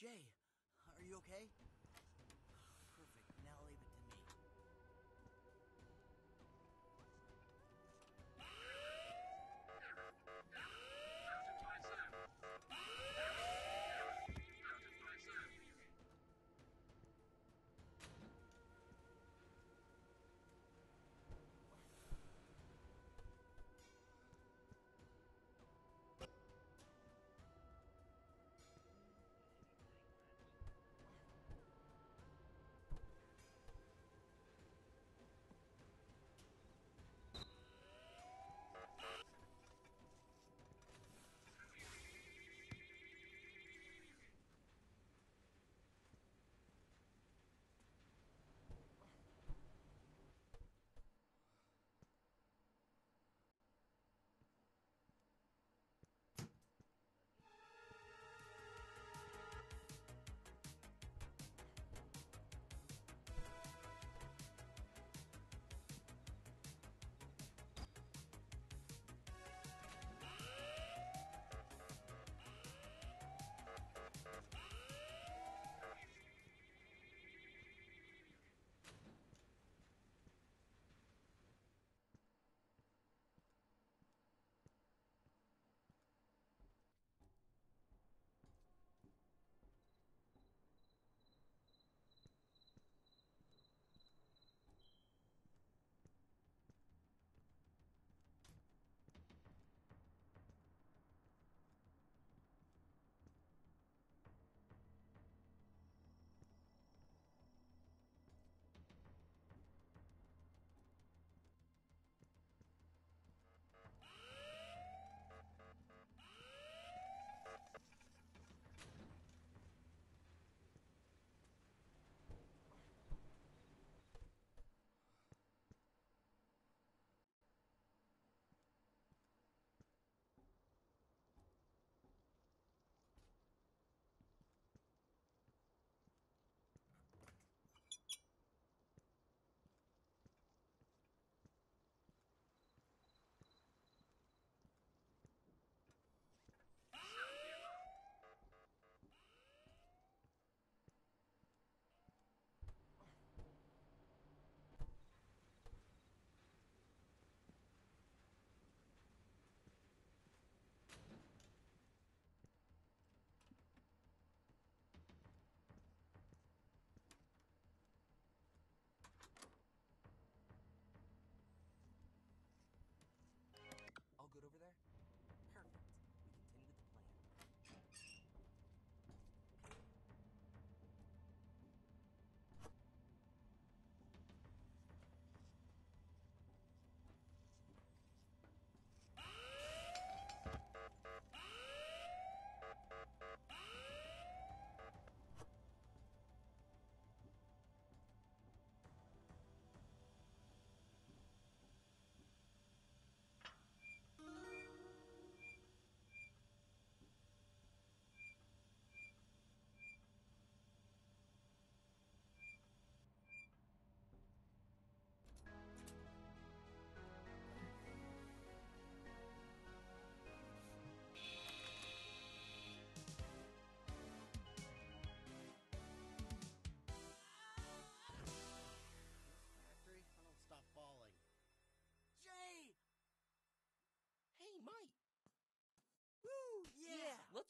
Jay, are you okay?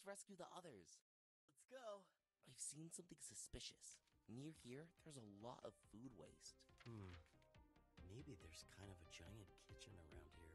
Let's rescue the others. Let's go. I've seen something suspicious. Near here, there's a lot of food waste. Hmm. Maybe there's kind of a giant kitchen around here.